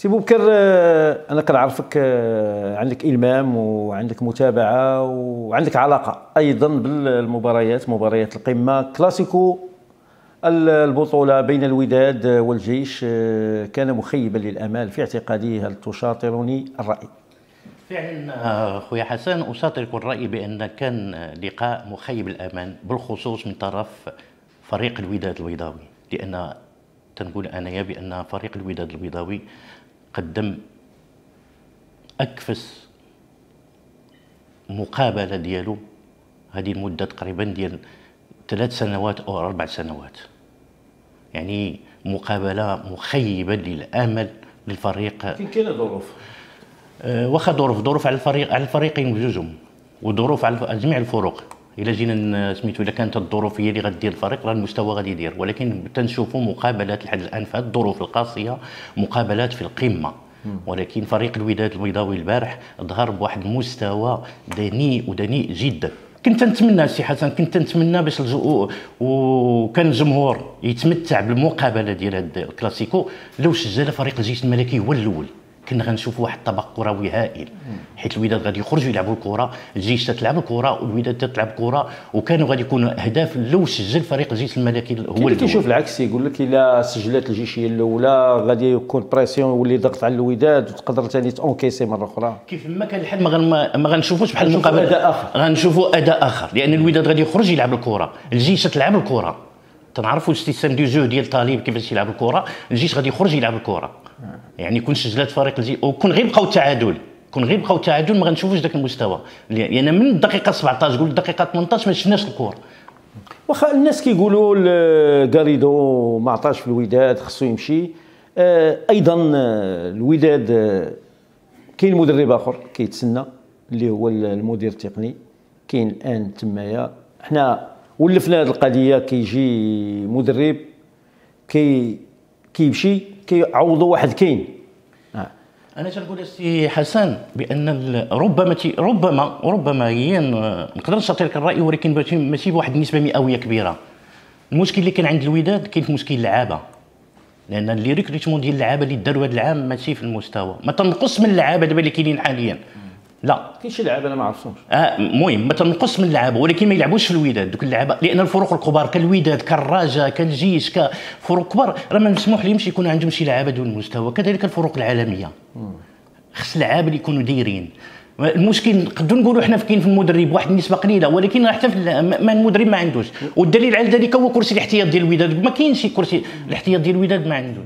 سي بوبكر آه، أنا كنعرفك آه، عندك إلمام وعندك متابعة وعندك علاقة أيضا بالمباريات مباريات القمة كلاسيكو البطولة بين الوداد والجيش آه، كان مخيبا للأمال في اعتقادي هل تشاطرني الرأي؟ فعلا خويا حسن أشاطرك الرأي بأن كان لقاء مخيب الامال بالخصوص من طرف فريق الوداد البيضاوي لأن تنقول انايا بان فريق الوداد البيضاوي قدم أكفس مقابلة ديالو. هذه المده تقريبا ديال ثلاث سنوات أو أربع سنوات. يعني مقابلة مخيبة للأمل للفريق. فين كاينة ظروف. أه واخا ظروف ظروف على الفريق على الفريقين بجوجهم وظروف على جميع الفرق. الا جينا سميتو إلا كانت الظروف هي اللي غدير الفريق راه المستوى غادي يدير. ولكن تنشوفوا مقابلات لحد الآن في هذه الظروف القاسية مقابلات في القمة. ولكن فريق الوداد البيضاوي البارح ظهر بواحد المستوى دنيء ودنيء جدا. كنت نتمنى سي حسن كنت نتمنى باش وكان الجمهور يتمتع بالمقابلة ديال هذا الكلاسيكو لو سجل فريق الجيش الملكي هو الأول. كنا غنشوفوا واحد الطبق كروي هائل. حيت الوداد غادي يخرجوا يلعبوا الكرة الجيش تتلعب الكرة والوداد تتلعب الكرة وكانوا غادي يكونوا أهداف لو سجل فريق الجيش الملكي هو اللي كيشوف العكس يقول لك إلا سجلت الجيش هي الأولى غادي يكون pression يولي ضغط على الوداد وتقدر ثاني ت encaisser مرة أخرى. كيف ما كان الحال ما, ما غنشوفوش بحال المقابله أداء آخر. غنشوفوا أداء آخر لأن الوداد غادي يخرج يلعب الكرة الجيش تلعب الكرة. تنعرفوا ال système de jeu ديال طالب كيفاش يلعب الكرة؟ الجيش غادي يخرج يلعب الكرة. يعني كون سجلات فريق الجي وكون غير بقاو التعادل كون غير بقاو التعادل ما غنشوفوش ذاك المستوى. لأن يعني من الدقيقه 17 قول الدقيقه 18 ما شفناش الكور واخا الناس كيقولوا غاريدو ما عطاش في الوداد خصو يمشي. آه، أيضا آه، الوداد آه، كاين مدرب آخر كيتسنى اللي هو المدير التقني. كاين الآن تمايا. حنا ولفنا هذه القضية كيجي مدرب كي كيمشي كيعوضوا واحد كاين. آه. أنا تنقول سي حسن بأن ربما ربما ربما هي نقدر نشاطر لك الرأي ولكن ماشي بواحد النسبة مئوية كبيرة. المشكل اللي كان عند الوداد كاين في مشكل اللعابة. لأن اللي recrutement ديال اللعابة اللي داروا هذا العام ماشي في المستوى. ما تنقص من اللعابة دابا اللي كاينين حاليا. لا. كاين شي لعابة أنا ما عرفتهمش. آه المهم ما تنقص من اللعابة ولكن ما يلعبوش في الوداد. دوك اللعابة لأن الفروق الكبار كالوداد كالرجاء كالجيش كفروق كبار. راه ما مسموح لهمش يكون عندهم شي لعابة دون المستوى كذلك الفروق العالمية. خص اللعابة اللي يكونوا دايرين. المشكل نقدروا نقولوا حنا كاين في المدرب واحد النسبة قليلة ولكن حتى ما المدرب ما عندوش. والدليل على ذلك هو كرسي الاحتياط ديال الوداد. ما كاينش كرسي الاحتياط ديال الوداد ما عندوش.